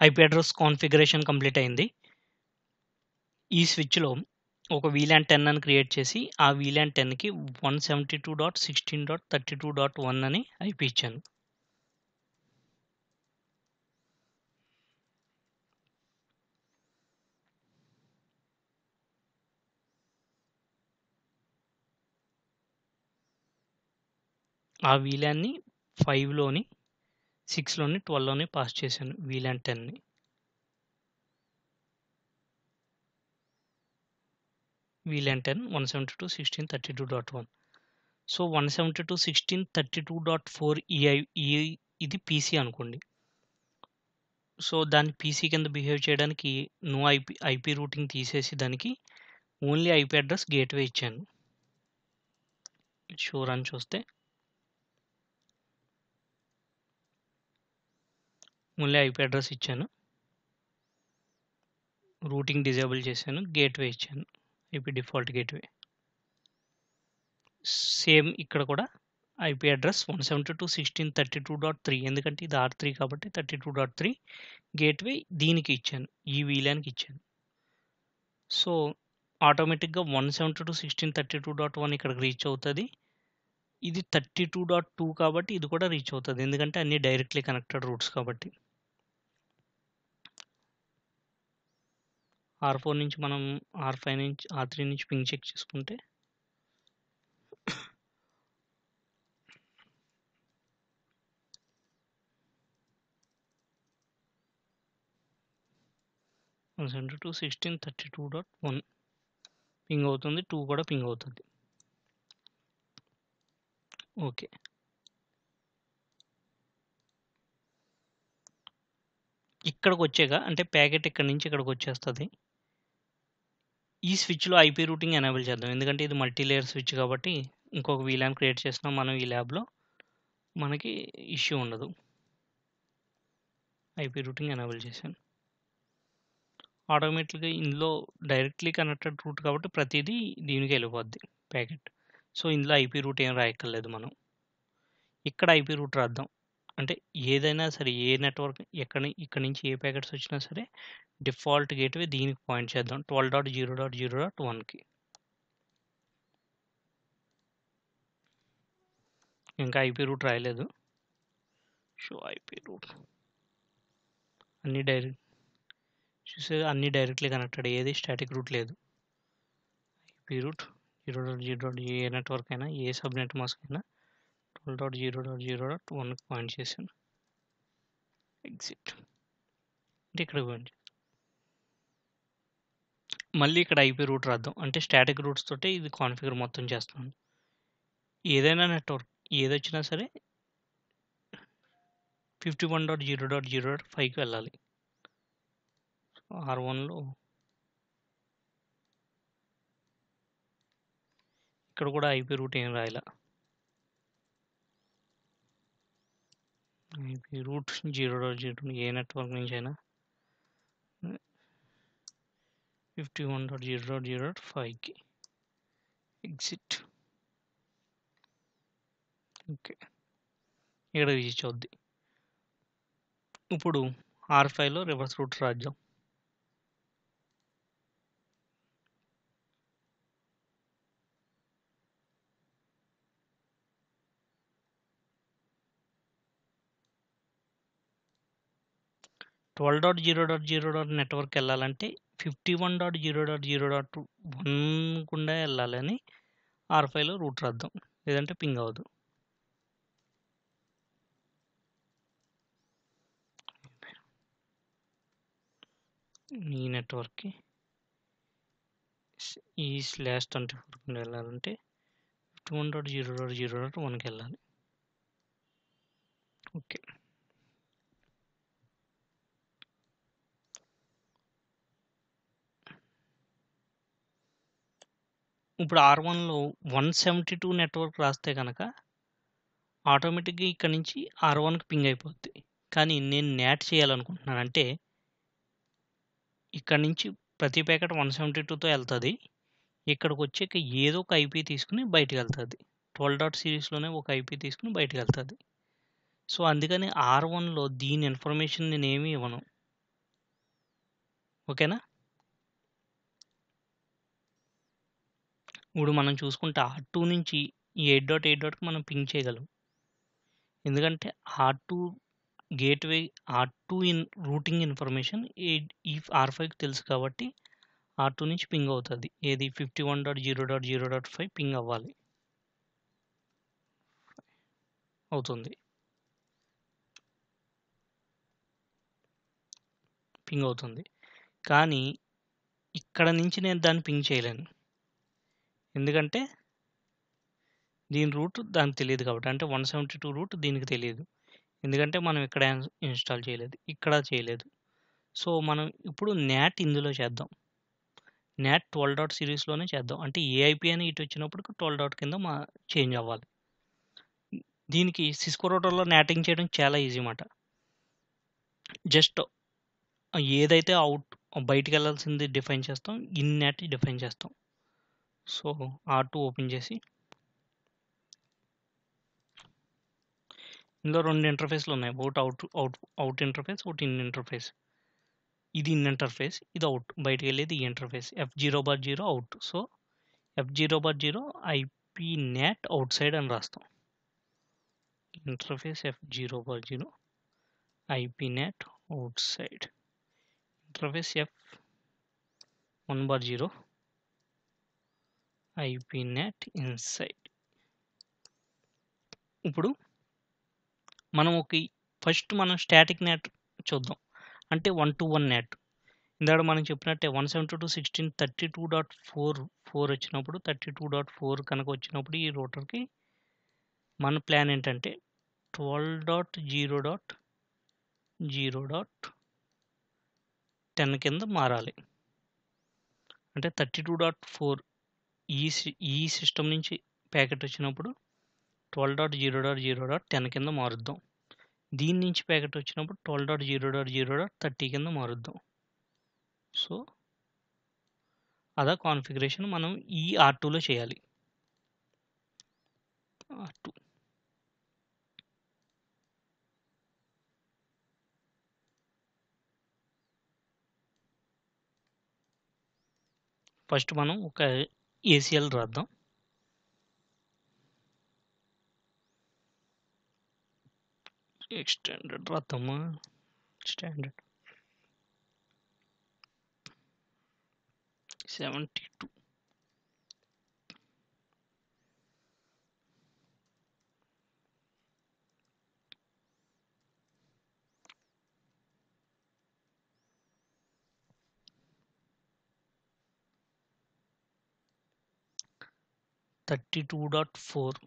IP address configuration complete అయింది. ఈ స్విచ్లో ఒక వీలాన్ టెన్ అని క్రియేట్ చేసి ఆ వీలాన్ టెన్కి one seventy two dot sixteen dot thirty two dot one అని ఐపీ ఇచ్చాను. ఆ వీలాన్ని ఫైవ్లోని సిక్స్లోని ట్వెల్వ్లోని పాస్ చేశాను VLAN టెన్ని. VLAN ten one seventy two sixteen thirty two dot one. So one seventy two sixteen thirty two dot four EI ఈ ఇది పీసీ అనుకోండి. సో దాన్ని పీసీ కింద బిహేవ్ చేయడానికి నో ఐపీ ఐపీ రూటింగ్ తీసేసి దానికి ఓన్లీ ఐపీ అడ్రస్ గేట్వే ఇచ్చాను. Sure అని చూస్తే ఓన్లీ ఐపీ అడ్రస్ ఇచ్చాను. రూటింగ్ డిజేబుల్ చేశాను. గేట్వే ఇచ్చాను. IP default gateway. సేమ్ ఇక్కడ కూడా IP address one seventy two sixteen thirty two dot three. ఎందుకంటే ఇది ఆర్ త్రీ కాబట్టి thirty two dot three gateway దీనికి ఇచ్చాను. ఈ వీలానికి ఇచ్చాను. సో ఆటోమేటిక్గా one seventy two sixteen thirty two dot one ఇక్కడికి రీచ్ అవుతుంది. ఇది థర్టీ టూ డాట్ టూ కాబట్టి ఇది కూడా రీచ్ అవుతుంది. ఎందుకంటే అన్ని డైరెక్ట్లీ కనెక్టెడ్ రూట్స్ కాబట్టి. ఆర్ ఫోర్ నుంచి మనం ఆర్ ఫైవ్ నుంచి ఆర్ త్రీ నుంచి పింగ్ చెక్ చేసుకుంటే one seventy two sixteen thirty two dot one ping అవుతుంది టూ కూడా పింగ్ అవుతుంది. ఓకే. ఇక్కడికి వచ్చాక అంటే ప్యాకెట్ ఇక్కడ నుంచి ఇక్కడికి వచ్చేస్తుంది. ఈ స్విచ్లో ఐపీ రూటింగ్ ఎనేబుల్ చేద్దాం. ఎందుకంటే ఇది మల్టీ లేయర్ స్విచ్ కాబట్టి ఇంకొక వీలాన్ క్రియేట్ చేసినా మనం ఈ ల్యాబ్లో. మనకి ఇష్యూ ఉండదు. ఐపీ రూటింగ్ ఎనేబుల్ చేశాను. ఆటోమేటిక్గా ఇందులో డైరెక్ట్లీ కనెక్టెడ్ రూట్ కాబట్టి ప్రతిదీ దీనికి వెళ్ళిపోద్ది ప్యాకెట్. సో ఇందులో ఐపీ రూట్ ఏం రాయక్కర్లేదు మనం. ఇక్కడ ఐపీ రూట్ రాద్దాం. అంటే ఏదైనా సరే ఏ నెట్వర్క్ ఎక్కడ ఇక్కడ నుంచి ఏ ప్యాకెట్స్ వచ్చినా సరే డిఫాల్ట్ గేట్వే దీనికి పాయింట్ చేద్దాం. Twelve dot zero dot zero dot వన్కి. ఇంకా ఐపీ రూట్ రాయలేదు. Show IP route. అన్ని డైరెక్ట్ చూసే అన్ని డైరెక్ట్లీ కనెక్టెడ్. ఏది స్టాటిక్ రూట్ లేదు. IP route zero dot zero dot ఏ నెట్వర్క్ అయినా ఏ సబ్ నెట్ మాస్క్ అయినా twelve dot zero dot zero dot వన్కి పాయింట్ చేశాను. ఎగ్జిట్ అంటే ఇక్కడ పాయింట్ మళ్ళీ ఇక్కడ ఐపీ రూట్ రాద్దాం. అంటే స్టాటిక్ రూట్స్ తోటే ఇది కాన్ఫిగర్ మొత్తం చేస్తున్నాను ఏదైనా నెట్వర్క్ ఏదొచ్చినా సరే fifty one dot zero dot zero dot ఫైవ్కి వెళ్ళాలి. ఆర్ వన్లో ఇక్కడ కూడా ఐపీ రూట్ ఏం రాయాల. ఇది రూట్ జీరో డాట్ జీరో ఏ నెట్వర్క్ నుంచి అయినా. Fifty one dot zero dot zero dot ఫైవ్కి ఎగ్జిట్. ఓకే. ఇక్కడ విజిట్ అవుద్ది ఇప్పుడు ఆర్ ఫైవ్లో రివర్స్ రూట్ రాద్దాం. Twelve dot zero dot zero dot network వెళ్ళాలంటే fifty one dot zero dot zero dot one గుండా వెళ్ళాలని ఆర్ ఫైవ్లో రూట్ రాద్దాం. లేదంటే పింగ్ అవ్వదు. ఈ నెట్వర్క్కి ఈ స్లాష్ ట్వంటీ ఫోర్ కింద వెళ్ళాలంటే fifty one dot zero dot zero dot వన్కి వెళ్ళాలి. ఓకే. ఇప్పుడు ఆర్ వన్లో వన్ సెవెంటీ టూ నెట్వర్క్ రాస్తే కనుక ఆటోమేటిక్గా ఇక్కడ నుంచి ఆర్ వన్కి పింగ్ అయిపోద్ది. కానీ నేను నేట్ చేయాలనుకుంటున్నాను. అంటే ఇక్కడ నుంచి ప్రతి ప్యాకెట్ వన్ సెవెంటీ టూతో వెళ్తుంది. ఇక్కడికి వచ్చాక ఏదో ఒక ఐపీ తీసుకుని బయటకు వెళ్తుంది ట్వెల్వ్ డాట్ సిరీస్లోనే ఒక ఐపీ తీసుకుని బయటకు వెళ్తుంది సో అందుకని ఆర్ వన్లో దీని ఇన్ఫర్మేషన్ నేను ఏమీ ఇవ్వను. ఓకేనా? ఇప్పుడు మనం చూసుకుంటే ఆర్ టూ నుంచి ఈ ఎయిట్ డాట్ ఎయిట్ డాట్కి మనం పింక్ చేయగలం. ఎందుకంటే R two gateway R two in routing information ఈ ఆర్ ఫైవ్కి తెలుసు కాబట్టి ఆర్ టూ నుంచి పింగ్ అవుతుంది. ఏది fifty one dot zero dot zero dot five ping అవ్వాలి. అవుతుంది. పింగ్ అవుతుంది. కానీ ఇక్కడ నుంచి నేను దాన్ని పింగ్ చేయలేను. ఎందుకంటే దీని రూట్ దానికి తెలియదు కాబట్టి. అంటే వన్ సెవెంటీ టూ రూట్ దీనికి తెలియదు. ఎందుకంటే మనం ఇక్కడ ఇన్స్టాల్ చేయలేదు. ఇక్కడ చేయలేదు. సో మనం ఇప్పుడు నాట్ ఇందులో చేద్దాం. నాట్ ట్వెల్వ్ డాట్ సిరీస్లోనే చేద్దాం. అంటే ఏఐపి అని ఇటు వచ్చినప్పుడు ట్వెల్వ్ డాట్ కింద మా చేంజ్ అవ్వాలి. దీనికి సిస్కో రోటర్లో నాటింగ్ చేయడం చాలా ఈజీ అన్నమాట జస్ట్ ఏదైతే అవుట్ బయటికి వెళ్ళాల్సింది డిఫైన్ చేస్తాం ఇన్ నాట్ డిఫైన్ చేస్తాం. సో ఆర్ టూ ఓపెన్ చేసి ఇందులో రెండు ఇంటర్ఫేస్లు ఉన్నాయి ఒకటి అవుట్ అవుట్ అవుట్ ఇంటర్ఫేస్ ఒకటి ఇన్ ఇంటర్ఫేస్ ఇది ఇన్ ఇంటర్ఫేస్ ఇది అవుట్ బయటికి వెళ్ళేది ఈ interface F zero bar zero out so F zero bar zero IP NAT outside అని రాస్తాం interface F zero bar zero IP NAT outside interface F one bar zero IP NAT inside. ఇప్పుడు మనం ఒక first మనం static net చూద్దాం. అంటే one to one net. ఇందాక మనం చెప్పినట్టే one seventy two sixteen thirty two dot four four వచ్చినప్పుడు థర్టీ టూ డాట్ ఫోర్ కనుక వచ్చినప్పుడు ఈ రోటర్కి మన ప్లాన్ ఏంటంటే twelve dot zero dot zero dot ten కింద మారాలి. అంటే థర్టీ టూ డాట్ ఫోర్ ఈ ఈ సిస్టమ్ నుంచి ప్యాకెట్ వచ్చినప్పుడు twelve dot zero dot zero dot ten కింద మారుద్దాం. దీని నుంచి ప్యాకెట్ వచ్చినప్పుడు twelve dot zero dot zero dot thirty కింద మారుద్దాం. సో అదా కాన్ఫిగరేషన్ మనం ఈ ఆర్ టూలో చేయాలి. R two. ఫస్ట్ మనం ఒక ఏసీఎల్ రాద్దాం. Extended రాద్దామా? Standard. Seventy two. Thirty two dot four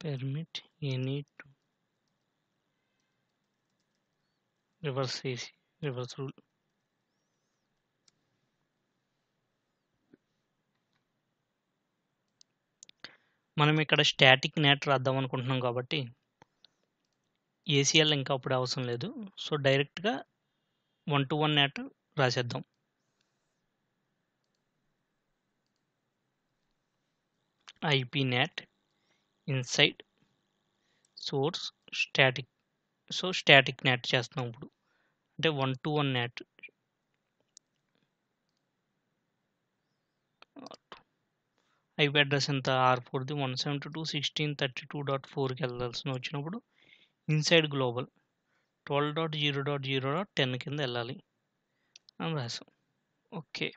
permit any to reverse AC reverse rule. మనం ఇక్కడ స్టాటిక్ నెట్ రాద్దాం అనుకుంటున్నాం కాబట్టి ఏసీఎల్ ఇంకా అప్పుడు అవసరం లేదు. సో డైరెక్ట్గా one to one NAT రాసేద్దాం. IP NAT inside source static so static NAT చేస్తున్నాం ఇప్పుడు. అంటే one to one NAT IP address ఎంత? R ఫోర్ది one seventy two sixteen thirty two dot ఫోర్కి వెళ్ళాల్సిన వచ్చినప్పుడు inside global twelve dot zero dot zero dot ten కింద వెళ్ళాలి. అని రాసాం ఓకే.